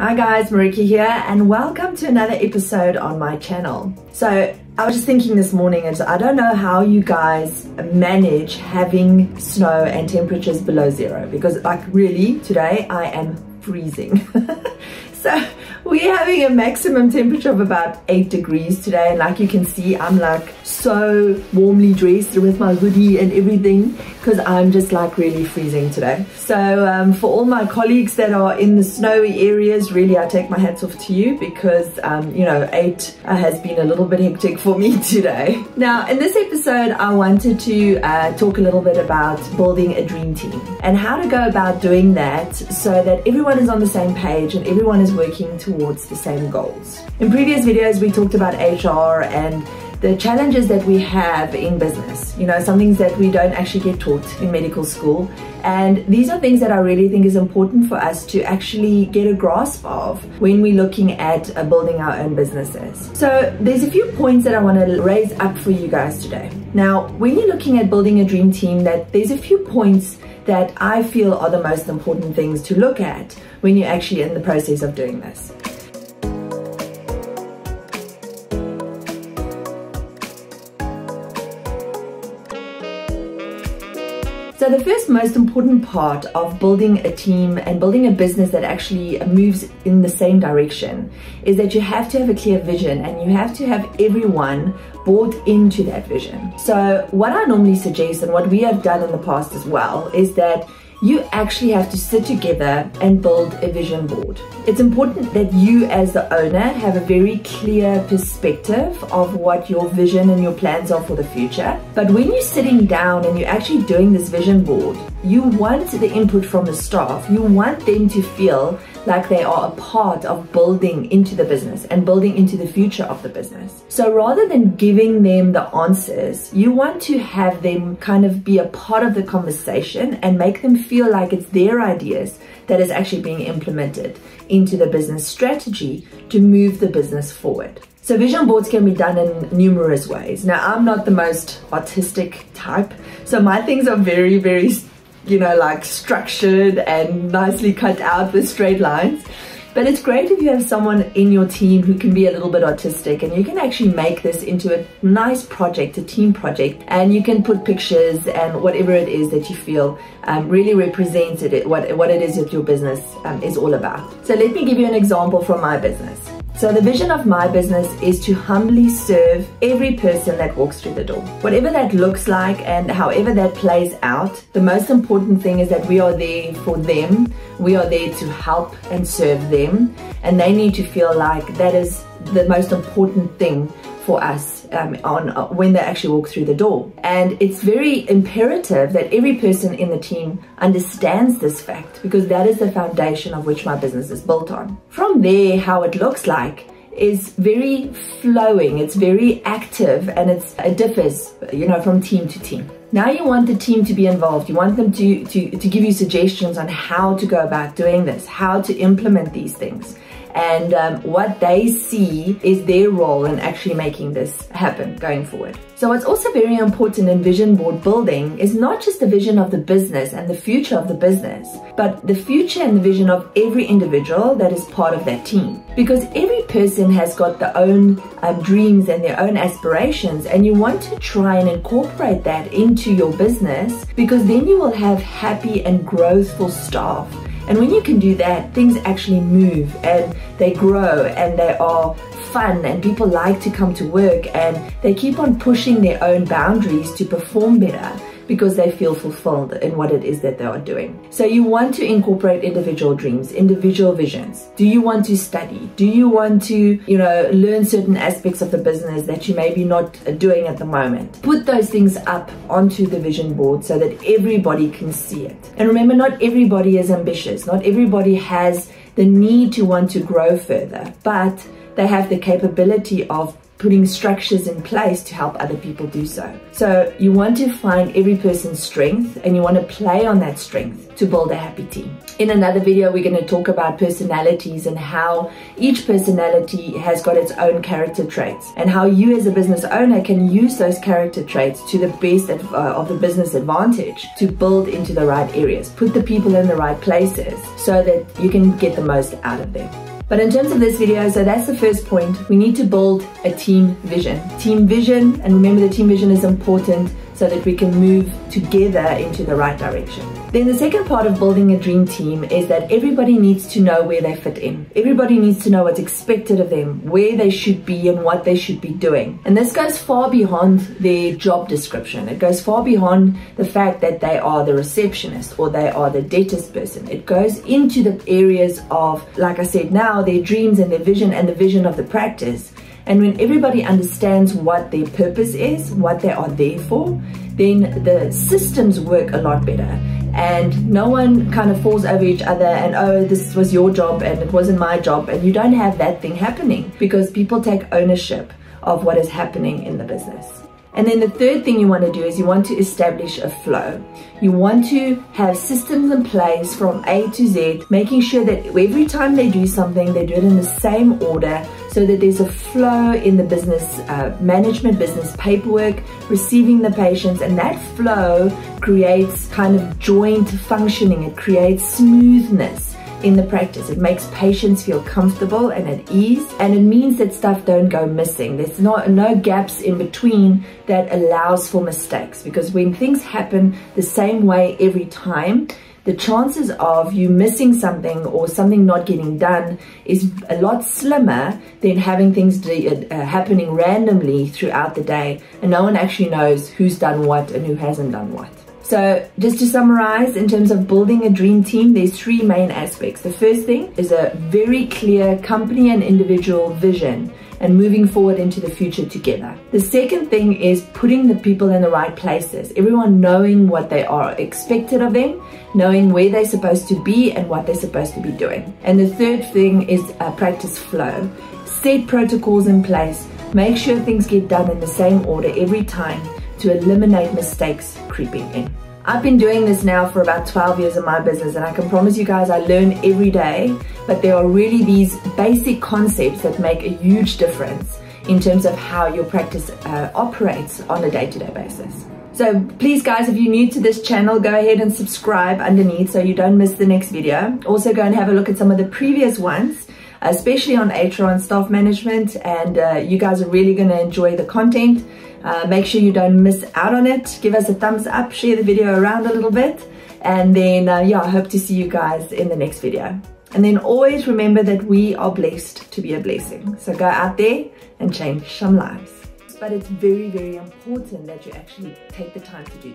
Hi guys, Marietjie here and welcome to another episode on my channel. So I was just thinking this morning, and I don't know how you guys manage having snow and temperatures below zero because like really today I am freezing. having a maximum temperature of about 8 degrees today and like you can see I'm like so warmly dressed with my hoodie and everything because I'm just like really freezing today. So um, for all my colleagues that are in the snowy areas really I take my hats off to you because um, you know 8 uh, has been a little bit hectic for me today. Now in this episode I wanted to uh, talk a little bit about building a dream team and how to go about doing that so that everyone is on the same page and everyone is working towards towards the same goals. In previous videos, we talked about HR and the challenges that we have in business, you know, some things that we don't actually get taught in medical school. And these are things that I really think is important for us to actually get a grasp of when we're looking at uh, building our own businesses. So there's a few points that I want to raise up for you guys today. Now, when you're looking at building a dream team, that there's a few points that I feel are the most important things to look at when you're actually in the process of doing this. So the first most important part of building a team and building a business that actually moves in the same direction is that you have to have a clear vision and you have to have everyone bought into that vision. So what I normally suggest and what we have done in the past as well is that you actually have to sit together and build a vision board. It's important that you as the owner have a very clear perspective of what your vision and your plans are for the future. But when you're sitting down and you're actually doing this vision board, you want the input from the staff. You want them to feel like they are a part of building into the business and building into the future of the business. So rather than giving them the answers, you want to have them kind of be a part of the conversation and make them feel like it's their ideas that is actually being implemented into the business strategy to move the business forward. So vision boards can be done in numerous ways. Now I'm not the most artistic type, so my things are very, very you know, like structured and nicely cut out with straight lines. But it's great if you have someone in your team who can be a little bit artistic and you can actually make this into a nice project, a team project, and you can put pictures and whatever it is that you feel um, really represents it, what, what it is that your business um, is all about. So let me give you an example from my business. So the vision of my business is to humbly serve every person that walks through the door. Whatever that looks like and however that plays out, the most important thing is that we are there for them. We are there to help and serve them. And they need to feel like that is the most important thing for us um, on uh, when they actually walk through the door. And it's very imperative that every person in the team understands this fact because that is the foundation of which my business is built on. From there, how it looks like is very flowing, it's very active, and it's, it differs, you know, from team to team. Now you want the team to be involved. You want them to, to, to give you suggestions on how to go about doing this, how to implement these things and um, what they see is their role in actually making this happen going forward. So what's also very important in vision board building is not just the vision of the business and the future of the business, but the future and the vision of every individual that is part of that team. Because every person has got their own um, dreams and their own aspirations and you want to try and incorporate that into your business because then you will have happy and growthful staff and when you can do that, things actually move and they grow and they are fun and people like to come to work and they keep on pushing their own boundaries to perform better because they feel fulfilled in what it is that they are doing. So you want to incorporate individual dreams, individual visions. Do you want to study? Do you want to, you know, learn certain aspects of the business that you maybe not doing at the moment? Put those things up onto the vision board so that everybody can see it. And remember, not everybody is ambitious. Not everybody has the need to want to grow further, but they have the capability of putting structures in place to help other people do so. So you want to find every person's strength and you want to play on that strength to build a happy team. In another video, we're going to talk about personalities and how each personality has got its own character traits and how you as a business owner can use those character traits to the best of, uh, of the business advantage to build into the right areas, put the people in the right places so that you can get the most out of them. But in terms of this video, so that's the first point. We need to build a team vision. Team vision, and remember the team vision is important so that we can move together into the right direction. Then the second part of building a dream team is that everybody needs to know where they fit in. Everybody needs to know what's expected of them, where they should be and what they should be doing. And this goes far beyond their job description. It goes far beyond the fact that they are the receptionist or they are the debtors person. It goes into the areas of, like I said now, their dreams and their vision and the vision of the practice. And when everybody understands what their purpose is, what they are there for, then the systems work a lot better. And no one kind of falls over each other and, oh, this was your job and it wasn't my job. And you don't have that thing happening because people take ownership of what is happening in the business. And then the third thing you want to do is you want to establish a flow. You want to have systems in place from A to Z, making sure that every time they do something, they do it in the same order so that there's a flow in the business uh, management, business paperwork, receiving the patients, and that flow creates kind of joint functioning. It creates smoothness in the practice. It makes patients feel comfortable and at ease, and it means that stuff don't go missing. There's not no gaps in between that allows for mistakes because when things happen the same way every time, the chances of you missing something or something not getting done is a lot slimmer than having things uh, happening randomly throughout the day and no one actually knows who's done what and who hasn't done what. So just to summarize, in terms of building a dream team, there's three main aspects. The first thing is a very clear company and individual vision and moving forward into the future together. The second thing is putting the people in the right places, everyone knowing what they are expected of them, knowing where they're supposed to be and what they're supposed to be doing. And the third thing is a practice flow. Set protocols in place, make sure things get done in the same order every time to eliminate mistakes creeping in. I've been doing this now for about 12 years in my business and I can promise you guys I learn every day, but there are really these basic concepts that make a huge difference in terms of how your practice uh, operates on a day-to-day -day basis. So please guys, if you're new to this channel, go ahead and subscribe underneath so you don't miss the next video. Also go and have a look at some of the previous ones especially on HR and staff management and uh, you guys are really going to enjoy the content. Uh, make sure you don't miss out on it. Give us a thumbs up, share the video around a little bit. And then, uh, yeah, I hope to see you guys in the next video. And then always remember that we are blessed to be a blessing. So go out there and change some lives. But it's very, very important that you actually take the time to do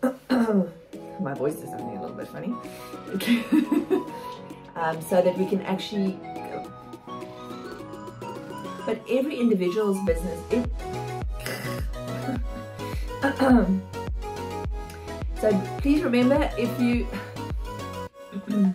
that. My voice is sounding a little bit funny. um, so that we can actually but every individual's business. It, so please remember if you